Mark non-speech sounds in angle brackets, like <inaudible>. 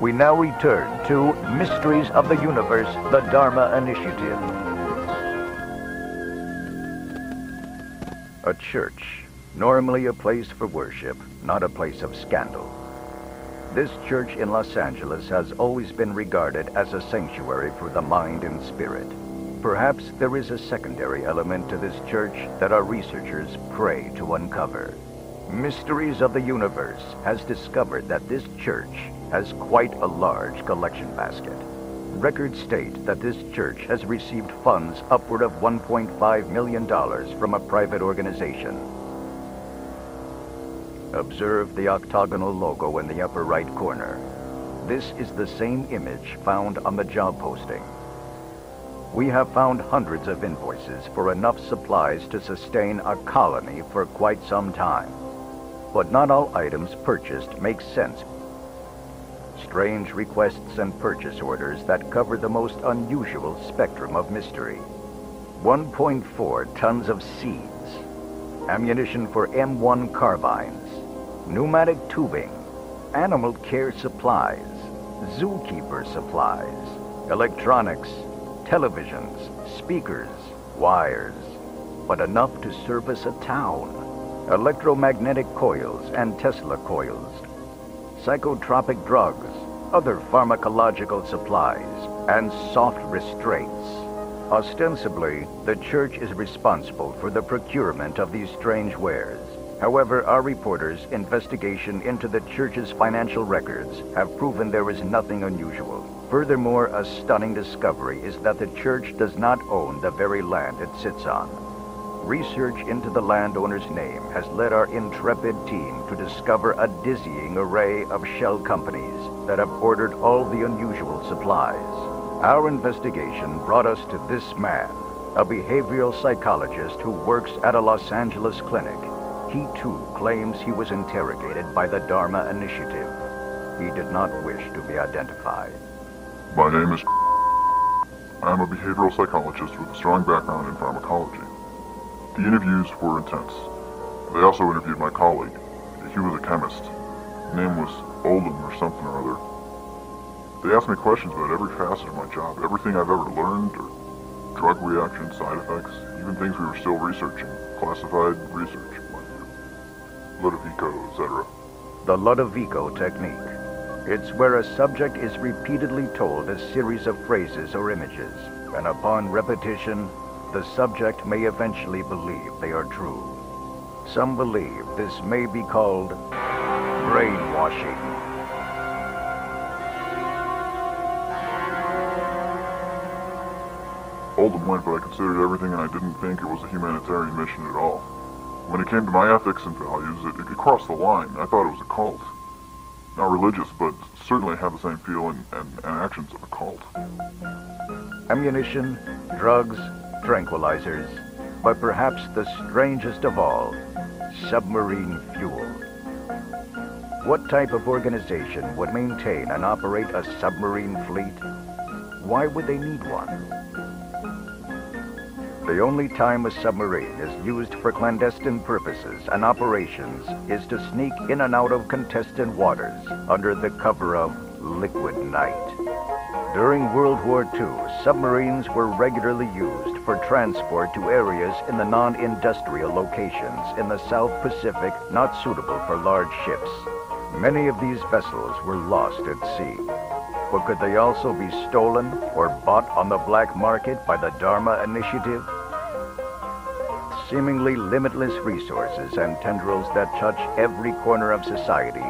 We now return to Mysteries of the Universe, the Dharma Initiative. A church, normally a place for worship, not a place of scandal. This church in Los Angeles has always been regarded as a sanctuary for the mind and spirit. Perhaps there is a secondary element to this church that our researchers pray to uncover. Mysteries of the Universe has discovered that this church has quite a large collection basket. Records state that this church has received funds upward of $1.5 million from a private organization. Observe the octagonal logo in the upper right corner. This is the same image found on the job posting. We have found hundreds of invoices for enough supplies to sustain a colony for quite some time. But not all items purchased make sense. Strange requests and purchase orders that cover the most unusual spectrum of mystery. 1.4 tons of seeds, ammunition for M1 carbines, pneumatic tubing, animal care supplies, zookeeper supplies, electronics, televisions, speakers, wires, but enough to service a town. Electromagnetic coils and Tesla coils, psychotropic drugs, other pharmacological supplies, and soft restraints. Ostensibly, the church is responsible for the procurement of these strange wares. However, our reporters' investigation into the church's financial records have proven there is nothing unusual. Furthermore, a stunning discovery is that the church does not own the very land it sits on. Research into the landowner's name has led our intrepid team to discover a dizzying array of shell companies that have ordered all the unusual supplies. Our investigation brought us to this man, a behavioral psychologist who works at a Los Angeles clinic. He too claims he was interrogated by the Dharma Initiative. He did not wish to be identified. My name is. <laughs> I am a behavioral psychologist with a strong background in pharmacology. The interviews were intense. They also interviewed my colleague. He was a chemist. His name was Oldham or something or other. They asked me questions about every facet of my job, everything I've ever learned, or drug reactions, side effects, even things we were still researching, classified research, like Ludovico, etc. The Ludovico technique. It's where a subject is repeatedly told a series of phrases or images, and upon repetition, the subject may eventually believe they are true. Some believe this may be called brainwashing. Oldham went, but I considered everything and I didn't think it was a humanitarian mission at all. When it came to my ethics and values, it, it crossed the line. I thought it was a cult. Not religious, but certainly had the same feel and, and, and actions of a cult. Ammunition, drugs, tranquilizers, but perhaps the strangest of all, submarine fuel. What type of organization would maintain and operate a submarine fleet? Why would they need one? The only time a submarine is used for clandestine purposes and operations is to sneak in and out of contested waters under the cover of liquid night. During World War II, submarines were regularly used for transport to areas in the non-industrial locations in the South Pacific not suitable for large ships. Many of these vessels were lost at sea. But could they also be stolen or bought on the black market by the Dharma Initiative? Seemingly limitless resources and tendrils that touch every corner of society